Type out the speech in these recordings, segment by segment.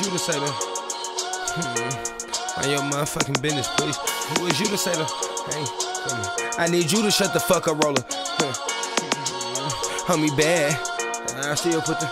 is you to say that? Hmm. Mind your motherfucking business, please. Who is you to say that? Hey, I need you to shut the fuck up, roller. Homie, bad. I still put the.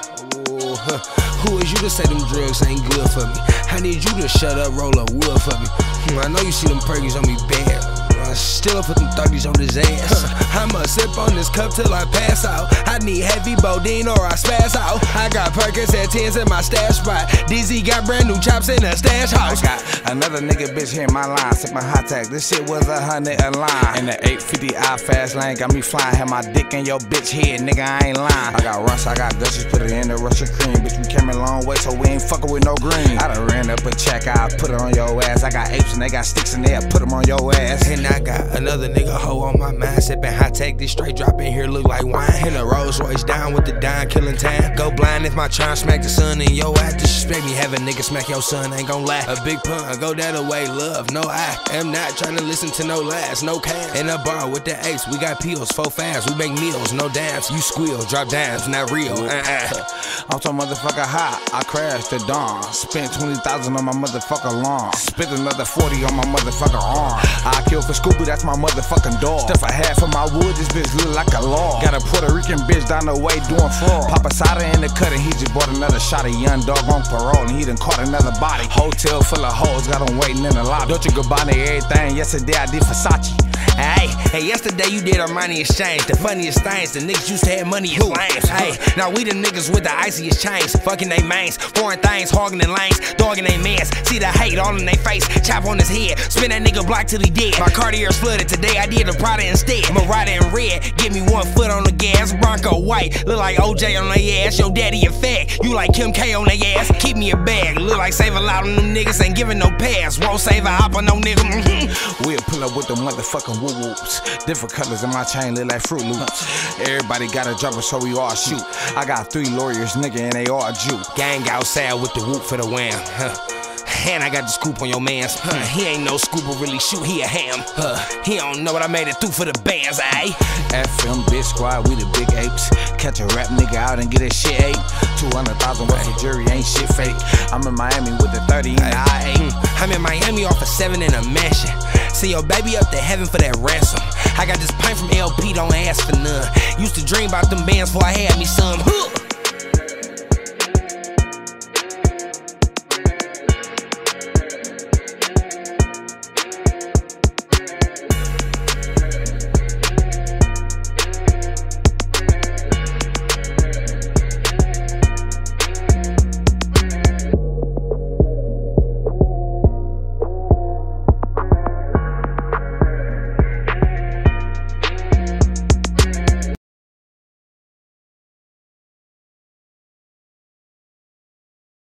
Ooh, huh. Who is you to say them drugs ain't good for me? I need you to shut up, roll up wood for me. Hmm, I know you see them perkies on me bad. I still put them 30s on his ass. I'ma sip on this cup till I pass out. I need heavy bodine or I spaz out. I got Percocet 10s in my stash spot. DZ got brand new chops in the stash house. I got another nigga bitch here in my line, sipping hot tag. This shit was a hundred a line. In the 850 I fast lane got me flying. Had my dick in your bitch head, nigga. I ain't lying. I got rush, I got gushes, put it in the Russian cream. Bitch, we came a long way, so we ain't fucking with no green. I done ran up a check, I put it on your ass. I got apes and they got sticks in there, put them on your ass. And I got another nigga hoe on my mind, sipping hot tech. This straight drop in here look like wine. In a Rolls Royce down with the dime, killing time. Go blind if my charm smack the sun in your ass. Disrespect me, have a nigga smack your son, ain't gon' lie. A big pun, go that away, love. No, I am not trying to listen to no lies, no cash. In a bar with the ace, we got pills, four fast. We make meals, no dams. You squeal, drop dimes, not real. Uh-uh. I'm so motherfucker hot. I crashed the dawn. Spent 20,000 on my motherfucker lawn. Spent another 40 on my motherfucker arm. I killed for Scooby, that's my motherfucking dog. Stuff I had for my wood, this bitch look like a log. Got a Puerto Rican bitch down the way doing fraud. Papa Sada in the cut and he just bought another shot of young dog on parole and he done caught another body. Hotel full of hoes, got him waiting in the lobby. Dolce Gabbana, everything. Yesterday I did Versace. Hey, hey, yesterday you did Armani exchange. The funniest things, the niggas used to have money as lames. Hey, now we the niggas with the iciest chains. Fucking they mains, foreign things, hogging in lanes, dogging they mans. See the hate all in they face, chop on his head, spin that nigga block till he dead. My Cartier's flooded today, I did a Prada instead. I'm in red, give me one foot on the gas. Bronco white, look like OJ on their ass. Your daddy a fag, you like Kim K on their ass. Keep me a bag, look like save a lot on them niggas, ain't giving no pass. Won't save a hop on no nigga. Mm-hmm. We'll pull up with the motherfucking woo whoops. Different colors in my chain look like Fruit Loops. Everybody got a jumper, so we all shoot. I got three lawyers, nigga, and they all Jew. Gang outside with the whoop for the wham. Huh. And I got the scoop on your mans. Huh. He ain't no scooper, really shoot, he a ham. Huh. He don't know what I made it through for the bands, eh? FM, bitch squad, we the big apes. Catch a rap nigga out and get his shit ate. 200,000 worth of jury, ain't shit fake. I'm in Miami with the 30 in the I-8. I'm in Miami off of 7 in a mansion. See your baby up to heaven for that ransom. I got this pint from LP, don't ask for none. Used to dream about them bands before I had me some. Huh.